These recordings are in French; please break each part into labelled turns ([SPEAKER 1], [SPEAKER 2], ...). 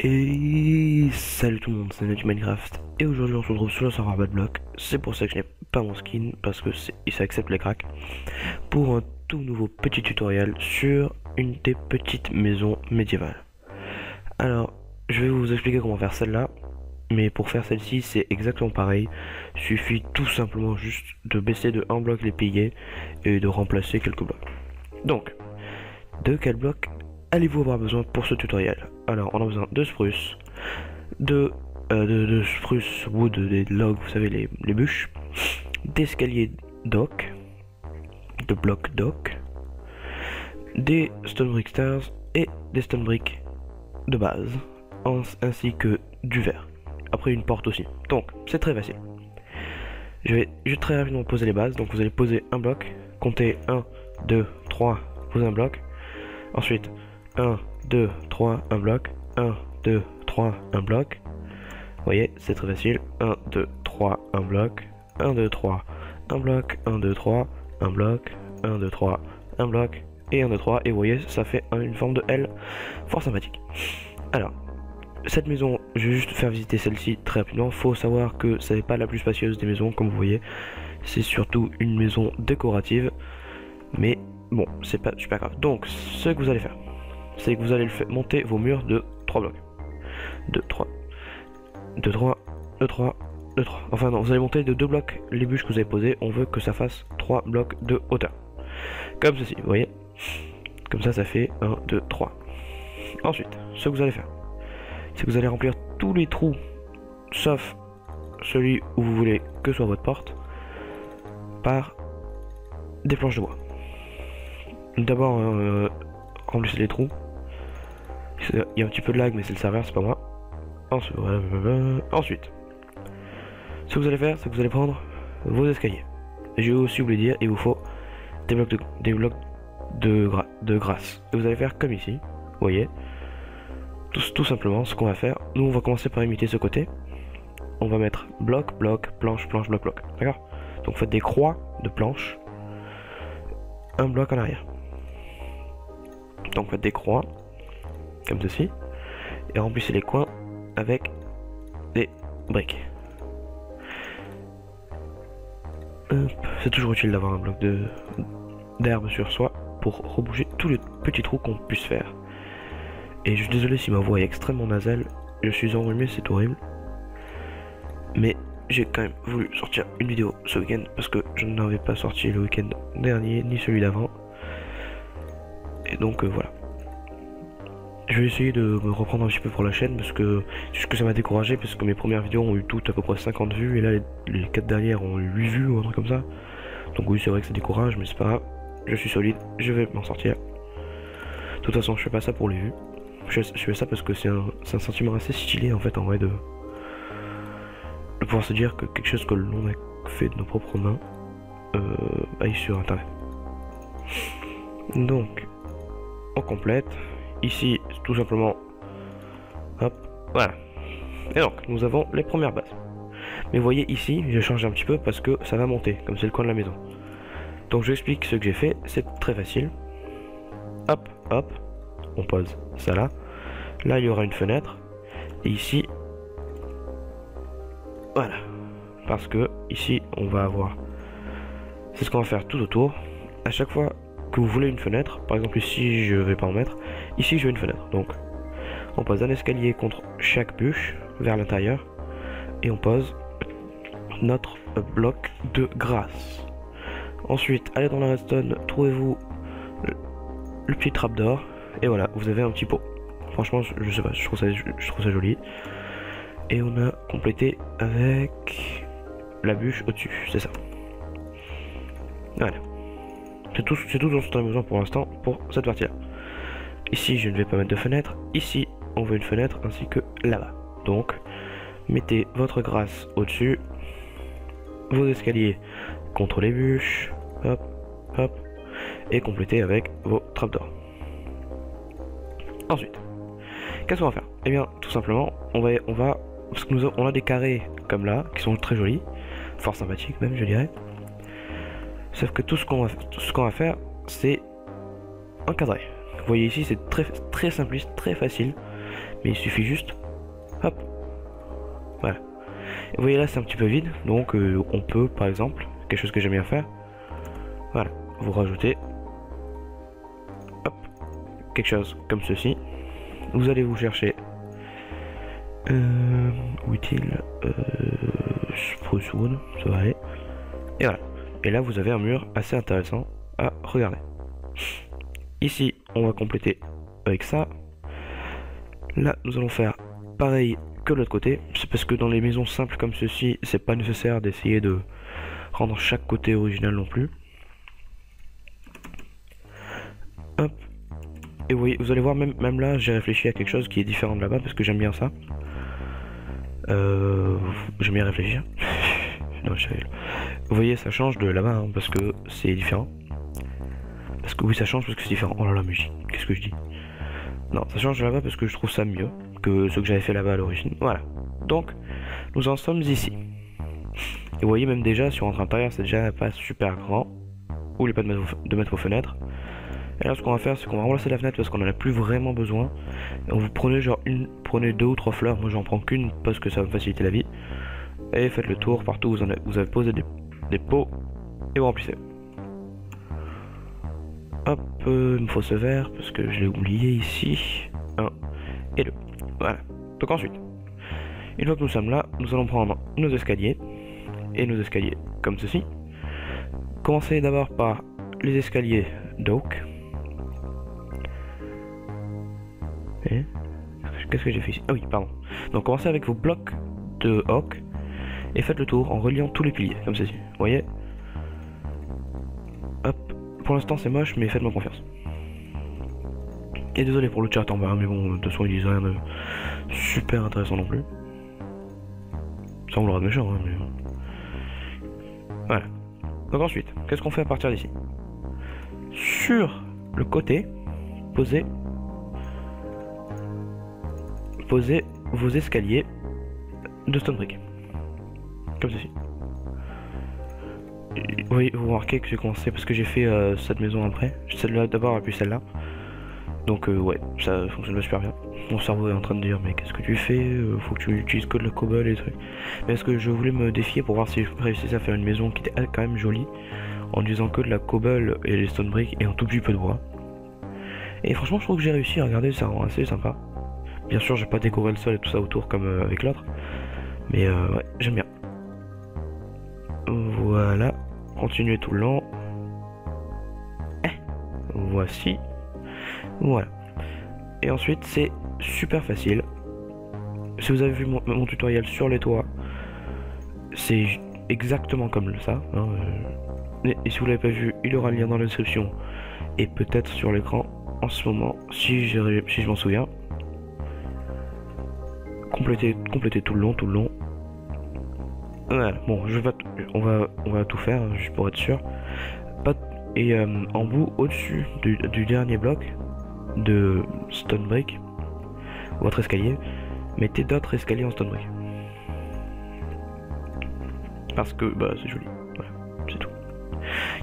[SPEAKER 1] Et salut tout le monde, c'est du Minecraft et aujourd'hui on se retrouve sur le serveur Badblock. C'est pour ça que je n'ai pas mon skin parce que ça accepte les cracks pour un tout nouveau petit tutoriel sur une des petites maisons médiévales. Alors, je vais vous expliquer comment faire celle-là, mais pour faire celle-ci c'est exactement pareil. Il suffit tout simplement juste de baisser de un bloc les piliers et de remplacer quelques blocs. Donc, de quel bloc allez-vous avoir besoin pour ce tutoriel? Alors, on a besoin de spruce, de, euh, de, spruce wood, des logs, vous savez, les, les bûches, d'escaliers dock, de blocs dock, des stone brick stairs et des stone brick de base, ainsi que du verre. Après, une porte aussi. Donc, c'est très facile. Je vais juste très rapidement poser les bases. Donc, vous allez poser un bloc, compter 1, 2, 3, poser un bloc. Ensuite, 1, 2, 3, un bloc. 1, 2, 3, un bloc. Vous voyez, c'est très facile. 1, 2, 3, un bloc. 1, 2, 3, un bloc. 1, 2, 3, un bloc. 1, 2, 3, un bloc. Et 1, 2, 3. Et vous voyez, ça fait une forme de L fort sympathique. Alors, cette maison, je vais juste faire visiter celle-ci très rapidement. Faut savoir que ce n'est pas la plus spacieuse des maisons, comme vous voyez. C'est surtout une maison décorative. Mais bon, c'est pas super grave. Donc, ce que vous allez faire, c'est que vous allez monter vos murs de 3 blocs. 2, 3, 2, 3, 2, 3, 2, 3. Enfin non, vous allez monter de 2 blocs les bûches que vous avez posées. On veut que ça fasse 3 blocs de hauteur. Comme ceci, vous voyez? Comme ça, ça fait 1, 2, 3. Ensuite, ce que vous allez faire, c'est que vous allez remplir tous les trous, sauf celui où vous voulez que soit votre porte, par des planches de bois. D'abord, euh, remplissez les trous. Il y a un petit peu de lag, mais c'est le serveur, c'est pas moi. Ensuite, ce que vous allez faire, c'est que vous allez prendre vos escaliers. J'ai aussi oublié de dire, il vous faut des blocs de, des blocs de, de grâce. Et vous allez faire comme ici, vous voyez. Tout, simplement, ce qu'on va faire, nous on va commencer par imiter ce côté. On va mettre bloc, bloc, planche, planche, bloc, bloc. D'accord? Donc faites des croix de planche. Un bloc en arrière. Donc faites des croix, comme ceci, et remplissez les coins avec des briques. C'est toujours utile d'avoir un bloc d'herbe sur soi pour rebouger tous les petits trous qu'on puisse faire. Et je suis désolé si ma voix est extrêmement nasale, je suis enrhumé, c'est horrible. Mais j'ai quand même voulu sortir une vidéo ce week-end parce que je n'avais pas sorti le week-end dernier ni celui d'avant. Et donc euh, voilà. Je vais essayer de me reprendre un petit peu pour la chaîne parce que juste que ça m'a découragé parce que mes premières vidéos ont eu toutes à peu près 50 vues et là les, 4 dernières ont eu 8 vues ou un truc comme ça. Donc oui c'est vrai que ça décourage mais c'est pas grave. Je suis solide, je vais m'en sortir. De toute façon je fais pas ça pour les vues. Je, fais ça parce que c'est un, sentiment assez stylé en fait en vrai de, de pouvoir se dire que quelque chose que l'on a fait de nos propres mains euh, aille sur internet. Donc complète. Ici, tout simplement, hop, voilà. Et donc, nous avons les premières bases. Mais vous voyez ici, j'ai changé un petit peu parce que ça va monter, comme c'est le coin de la maison. Donc je explique ce que j'ai fait, c'est très facile. Hop, hop, on pose ça là. Là, il y aura une fenêtre. Et ici, voilà. Parce que ici, on va avoir... C'est ce qu'on va faire tout autour. À chaque fois que vous voulez une fenêtre, par exemple ici je vais pas en mettre, ici je veux une fenêtre. Donc on pose un escalier contre chaque bûche vers l'intérieur et on pose notre bloc de grâce. Ensuite, allez dans la redstone, trouvez-vous le, petit trap d'or et voilà, vous avez un petit pot. Franchement, je, sais pas, je trouve, ça, je trouve ça joli. Et on a complété avec la bûche au-dessus, c'est ça. Voilà. C'est tout, tout dont on a besoin pour l'instant pour cette partie-là. Ici, je ne vais pas mettre de fenêtre. Ici, on veut une fenêtre ainsi que là-bas. Donc, mettez votre grâce au-dessus, vos escaliers contre les bûches, hop, hop, et complétez avec vos trapdoors. Ensuite, qu'est-ce qu'on va faire? Eh bien, tout simplement, on va, on va, parce que on a des carrés comme là, qui sont très jolis, fort sympathiques même, je dirais. Sauf que tout ce qu'on va, ce qu'on va faire, c'est encadrer. Vous voyez ici, c'est très, très simpliste, très facile. Mais il suffit juste, hop, voilà. vous voyez là, c'est un petit peu vide, donc euh, on peut, par exemple, quelque chose que j'aime bien faire, voilà, vous rajoutez, hop, quelque chose comme ceci. Vous allez vous chercher, euh, où euh, Spruce Wood, ça va aller. Et voilà. Et là, vous avez un mur assez intéressant à regarder. Ici, on va compléter avec ça. Là, nous allons faire pareil que l'autre côté. C'est parce que dans les maisons simples comme ceci, c'est pas nécessaire d'essayer de rendre chaque côté original non plus. Hop. Et oui, vous allez voir, même, là, j'ai réfléchi à quelque chose qui est différent de là-bas parce que j'aime bien ça. Euh, j'aime bien réfléchir. Vous voyez, ça change de là-bas hein, parce que c'est différent. Parce que oui, ça change parce que c'est différent. Oh là là, mais qu'est-ce que je dis? Non, ça change là-bas parce que je trouve ça mieux que ce que j'avais fait là-bas à l'origine. Voilà. Donc, nous en sommes ici. Et vous voyez, même déjà, sur notre intérieur, c'est déjà pas super grand. Ou pas de mettre, de mettre vos fenêtres. Et là, ce qu'on va faire, c'est qu'on va remplacer la fenêtre parce qu'on en a plus vraiment besoin. Et vous prenez genre une, prenez deux ou trois fleurs. Moi, j'en prends qu'une parce que ça va me faciliter la vie. Et faites le tour partout où vous, avez, posé des, pots et vous remplissez. Hop, euh, il me faut ce verre parce que je l'ai oublié ici. Un et deux. Voilà. Donc ensuite, une fois que nous sommes là, nous allons prendre nos escaliers et nos escaliers comme ceci. Commencez d'abord par les escaliers d'Oak. Qu'est-ce que j'ai fait ici? Ah oui, pardon. Donc commencez avec vos blocs de Oak et faites le tour en reliant tous les piliers, comme ceci. Vous voyez? Hop, pour l'instant c'est moche, mais faites-moi confiance. Et désolé pour le chat en bas, mais bon, de toute façon ils disent rien de super intéressant non plus. Ça on l'aura méchant, hein, mais... Voilà. Donc ensuite, qu'est-ce qu'on fait à partir d'ici? Sur le côté, posez... Posez vos escaliers de stone brick. Comme ceci. Oui, vous remarquez que j'ai commencé parce que j'ai fait euh, cette maison après. Celle-là d'abord et puis celle-là. Donc euh, ouais, ça fonctionne super bien. Mon cerveau est en train de dire mais qu'est-ce que tu fais euh, Faut que tu utilises que de la cobble et trucs. Mais est-ce que je voulais me défier pour voir si je réussissais à faire une maison qui était quand même jolie en utilisant que de la cobble et les stone bricks et un tout petit peu de bois. Et franchement je trouve que j'ai réussi, regardez ça rend assez sympa. Bien sûr j'ai pas décoré le sol et tout ça autour comme avec l'autre. Mais ouais, j'aime bien. Voilà. Continuez tout le long. Eh, voici. Voilà. Et ensuite, c'est super facile. Si vous avez vu mon, tutoriel sur les toits, c'est exactement comme ça. Hein, euh. et, si vous l'avez pas vu, il y aura le lien dans la description et peut-être sur l'écran en ce moment, si, je m'en souviens. Complétez, complétez tout le long, tout le long. Bon, je vais, on, va, on va tout faire, juste pour être sûr. Et euh, en bout, au-dessus du, dernier bloc de stone brick, votre escalier, mettez d'autres escaliers en stone brick. Parce que, bah, c'est joli. C'est tout.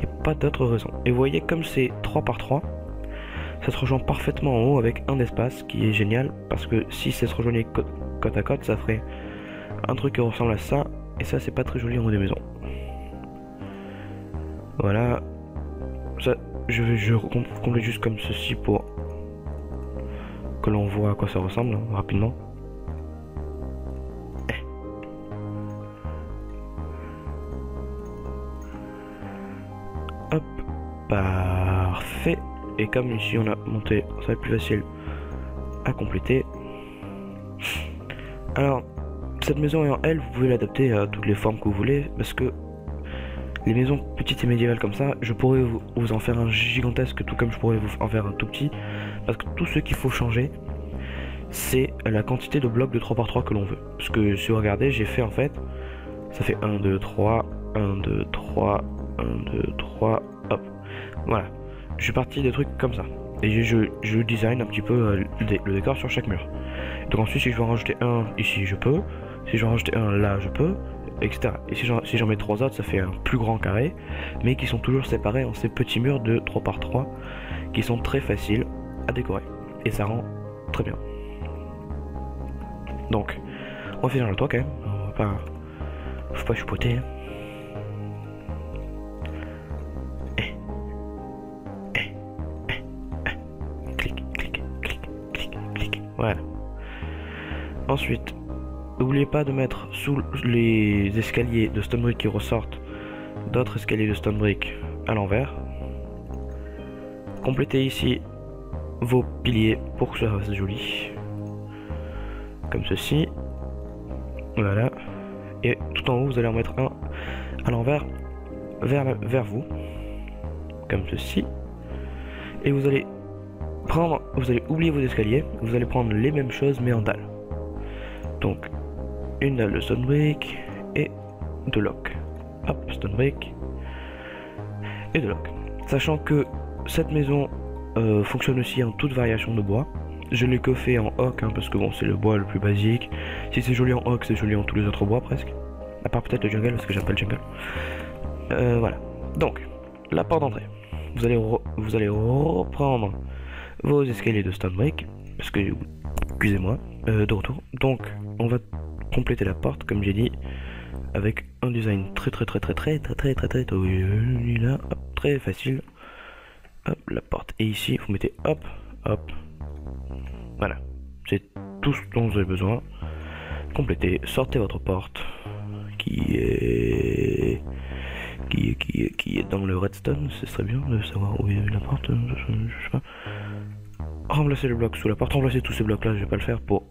[SPEAKER 1] Il a pas d'autre raison. Et vous voyez, comme c'est 3 par 3, ça se rejoint parfaitement en haut avec un espace qui est génial. Parce que si ça se rejoignait côte à côte, ça ferait un truc qui ressemble à ça et ça, c'est pas très joli en haut des maisons. Voilà. Ça, je vais je complète juste comme ceci pour que l'on voit à quoi ça ressemble hein, rapidement. Eh. Hop, parfait. Et comme ici on a monté, ça va être plus facile à compléter. Alors, cette maison en L, vous pouvez l'adapter à toutes les formes que vous voulez, parce que les maisons petites et médiévales comme ça, je pourrais vous, en faire un gigantesque, tout comme je pourrais vous en faire un tout petit, parce que tout ce qu'il faut changer, c'est la quantité de blocs de 3x3 que l'on veut. Parce que si vous regardez, j'ai fait en fait, ça fait 1, 2, 3, 1, 2, 3, 1, 2, 3, hop. Voilà. Je suis parti des trucs comme ça. Et je, je design un petit peu euh, le décor sur chaque mur. Donc ensuite, si je veux en rajouter un ici, je peux. Si j'en rajoute un là, je peux, etc. Et si j'en si mets trois autres, ça fait un plus grand carré, mais qui sont toujours séparés en ces petits murs de 3 par 3 qui sont très faciles à décorer. Et ça rend très bien. Donc, on va finir le toit quand même. On va pas. Faut pas chupoter. Hein. Ensuite, n'oubliez pas de mettre sous les escaliers de stone brick qui ressortent d'autres escaliers de stone brick à l'envers. Complétez ici vos piliers pour que ça fasse joli. Comme ceci. Voilà. Et tout en haut, vous allez en mettre un à l'envers vers, vers vous. Comme ceci. Et vous allez prendre, vous allez oublier vos escaliers. Vous allez prendre les mêmes choses mais en dalle. Donc, une dalle de stone brick et de lock. Hop, stone brick et de lock. Sachant que cette maison euh, fonctionne aussi en toute variation de bois. Je l'ai coffé en oak hein, parce que bon c'est le bois le plus basique. Si c'est joli en oak, c'est joli en tous les autres bois presque. À part peut-être le jungle parce que j'aime pas le jungle. Euh, voilà. Donc, la porte d'entrée. Vous allez, vous allez reprendre vos escaliers de stone brick. Parce que, excusez-moi, euh, de retour. Donc, on va compléter la porte, comme j'ai dit, avec un design très très très très très très très très très très là, très facile hop, la porte. Et ici, vous mettez hop, hop. Voilà. C'est tout ce dont vous avez besoin. Complétez, sortez votre porte qui est qui est, qui qui est dans le redstone. Ce serait bien de savoir où est la porte. Je, sais pas. Remplacez le bloc sous la porte. Remplacez tous ces blocs là. Je vais pas le faire pour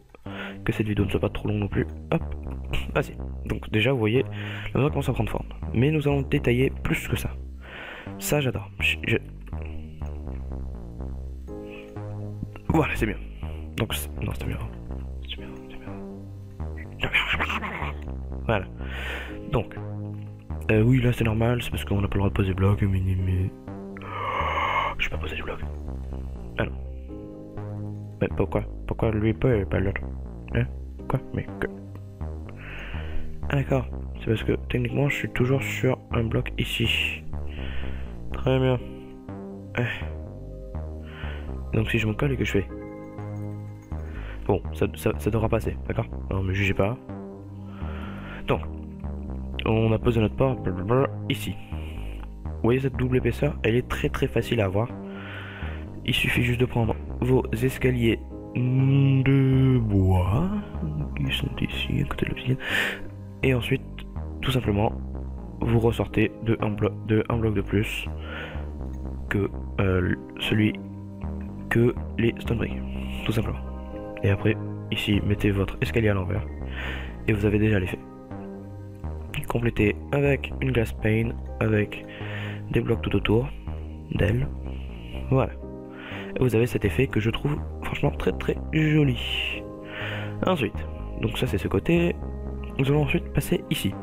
[SPEAKER 1] que cette vidéo ne soit pas trop longue non plus. Hop. Vas-y. Donc déjà, vous voyez, la maison commence à prendre forme. Mais nous allons détailler plus que ça. Ça, j'adore. Voilà, c'est bien. Donc, non, c'est bien. C'est bien, c'est bien. Voilà. Donc, euh, oui, là c'est normal, c'est parce qu'on n'a pas le droit de poser bloc, mais. mais... Je vais pas poser du bloc. Mais pourquoi? Pourquoi lui peut et pas l'autre? Hein? Quoi? Mais que? Ah d'accord. C'est parce que techniquement je suis toujours sur un bloc ici. Très bien. Eh. Donc si je me colle et que je fais... Bon, ça, ça, devra passer, d'accord? Non, me jugez pas. Donc, on a posé notre porte ici. Vous voyez cette double épaisseur? Elle est très très facile à avoir. Il suffit juste de prendre vos escaliers de bois qui sont ici à côté de l'obsidienne. Et ensuite, tout simplement, vous ressortez de un, bloc de, un bloc de plus que euh, celui que les stone bricks, tout simplement. Et après, ici, mettez votre escalier à l'envers et vous avez déjà l'effet. Complétez avec une glass pane, avec des blocs tout autour d'elle. Voilà. Vous avez cet effet que je trouve franchement très très joli. Ensuite, donc ça c'est ce côté. Nous allons ensuite passer ici.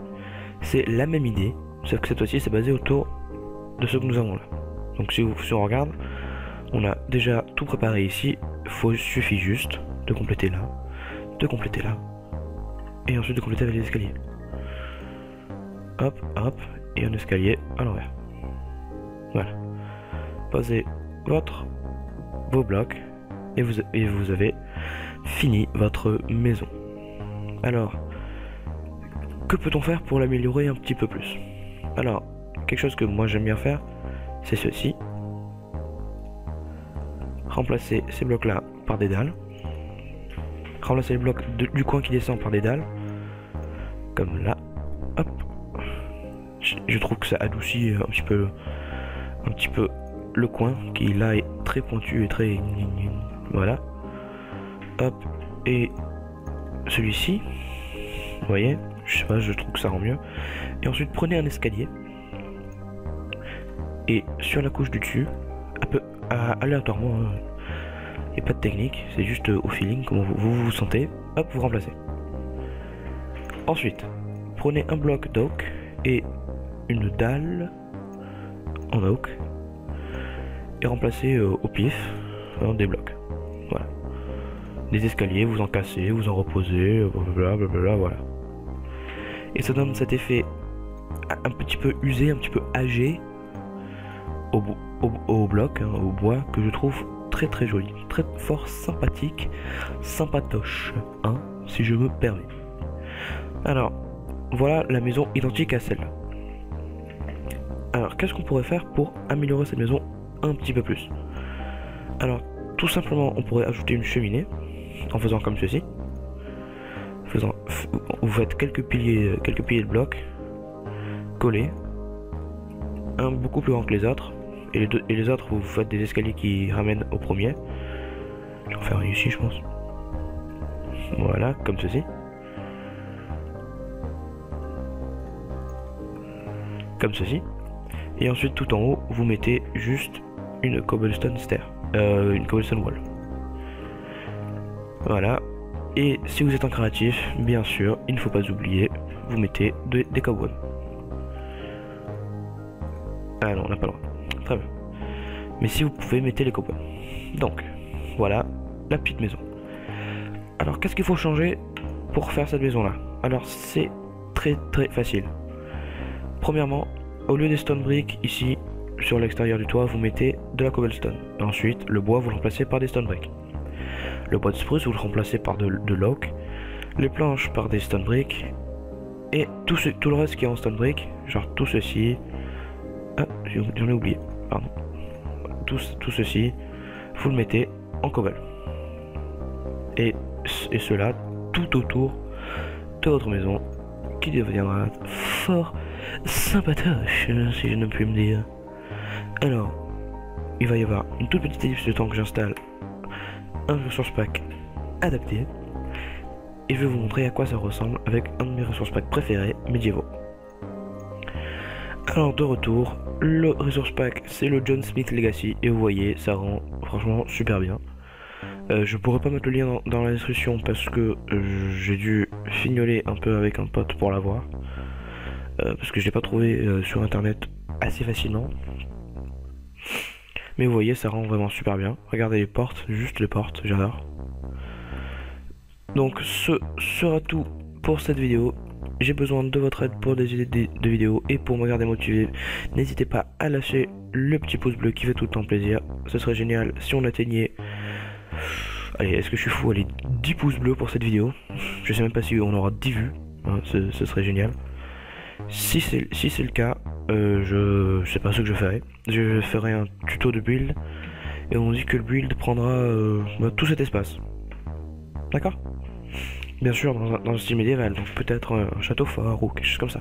[SPEAKER 1] C'est la même idée, sauf que cette fois-ci c'est basé autour de ce que nous avons là. Donc si, vous, si on on a déjà tout préparé ici. Il suffit juste de compléter là, de compléter là, et ensuite de compléter avec les escaliers. Hop, hop, et un escalier à l'envers. Voilà. Posez votre vos blocs et vous, et vous avez fini votre maison. Alors, que peut-on faire pour l'améliorer un petit peu plus? Alors, quelque chose que moi j'aime bien faire, c'est ceci. Remplacer ces blocs là par des dalles. Remplacer les blocs du coin qui descend par des dalles. Comme là hop. Je, trouve que ça adoucit un petit peu un petit peu le coin qui là est très pointu et très voilà hop et celui-ci vous voyez je sais pas je trouve que ça rend mieux et ensuite prenez un escalier et sur la couche du dessus un peu aléatoirement hein, pas de technique, c'est juste au feeling, comment vous, vous sentez. Hop, vous remplacez. Ensuite, prenez un bloc d'oak et une dalle en oak et remplacez euh, au pif hein, des blocs. Voilà. Des escaliers, vous en cassez, vous en reposez, blablabla, voilà. Et ça donne cet effet un petit peu usé, un petit peu âgé au, au, bloc, hein, au bois, que je trouve très très joli, très fort sympathique, sympatoche, hein, si je me permets. Alors, voilà la maison identique à celle-là. Alors, qu'est-ce qu'on pourrait faire pour améliorer cette maison un petit peu plus Alors, tout simplement, on pourrait ajouter une cheminée en faisant comme ceci. Faisant, vous faites quelques piliers, quelques piliers de blocs collés, un beaucoup plus grand que les autres, et les, deux, et les autres vous faites des escaliers qui ramènent au premier. Je vais ici, je pense. Voilà, comme ceci. Comme ceci. Et ensuite, tout en haut, vous mettez juste une cobblestone stair. Euh, une cobblestone wall. Voilà. Et si vous êtes en créatif, bien sûr, il ne faut pas oublier, vous mettez des cobwebs. Ah non, on n'a pas le droit. Très bien. Mais si vous pouvez, mettez les cobwebs. Donc, voilà la petite maison. Alors, qu'est-ce qu'il faut changer pour faire cette maison-là? Alors, c'est très très facile. Premièrement, au lieu des stone bricks, ici, sur l'extérieur du toit, vous mettez de la cobblestone. ensuite, le bois, vous le remplacez par des stone bricks. Le bois de spruce, vous le remplacez par de, de l'oak. Les planches par des stone bricks. Et tout, le reste qui est en stone brick, genre tout ceci. Ah, j'en ai oublié, pardon. Tout, tout ceci, vous le mettez en cobble. Et, et cela tout autour de votre maison qui deviendra fort sympatoche, si je ne puis me dire. Alors, il va y avoir une toute petite ellipse de temps que j'installe un resource pack adapté. Et je vais vous montrer à quoi ça ressemble avec un de mes resource packs préférés, médiévaux. Alors de retour, le resource pack c'est le John Smith Legacy et vous voyez ça rend franchement super bien. Euh, je pourrais pas mettre le lien dans, la description parce que euh, j'ai dû fignoler un peu avec un pote pour l'avoir. Euh, parce que je l'ai pas trouvé sur internet assez facilement. Mais vous voyez, ça rend vraiment super bien. Regardez les portes, juste les portes, j'adore. Donc ce sera tout pour cette vidéo. J'ai besoin de votre aide pour des idées de vidéos et pour me garder motivé. N'hésitez pas à lâcher le petit pouce bleu qui fait tout le temps plaisir. Ce serait génial si on atteignait... Allez, est-ce que je suis fou? Allez, 10 pouces bleus pour cette vidéo. Je sais même pas si on aura 10 vues. Hein, ce, serait génial. Si c'est le cas, euh, je, sais pas ce que je ferai. Je ferai un tuto de build et on dit que le build prendra euh, bah, tout cet espace. D'accord? Bien sûr, dans un, style médiéval, donc peut-être un château fort ou quelque chose comme ça.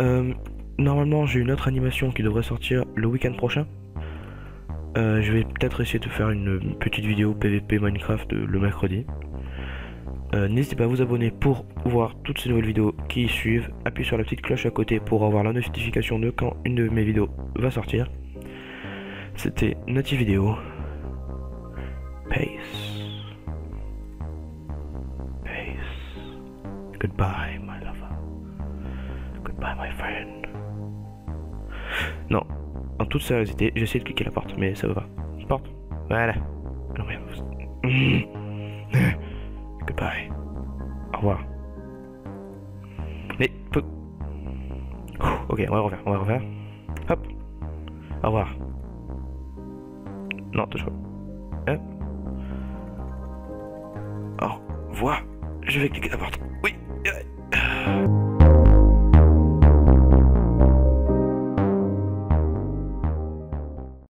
[SPEAKER 1] Euh, normalement, j'ai une autre animation qui devrait sortir le week-end prochain. je vais peut-être essayer de faire une petite vidéo PVP Minecraft le mercredi. Euh, n'hésitez pas à vous abonner pour voir toutes ces nouvelles vidéos qui suivent. Appuyez sur la petite cloche à côté pour avoir la notification de quand une de mes vidéos va sortir. C'était Naughty Vidéo. Peace. Peace. Goodbye, my lover. Goodbye, my friend. Non, en toute sérieuxité, j'ai essayé de cliquer la porte, mais ça va pas. Porte. Voilà. Goodbye. Au revoir. Mais... Ok, on va refaire, on va refaire. Hop. Au revoir. Non, pas. Hop. Au revoir. Je vais cliquer la porte.